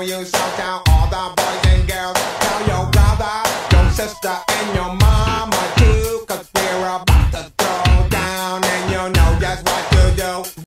down, you shout down all the boys and girls. Tell your brother, your sister, and your mama too, cause we're about to throw down, and you know just what to do.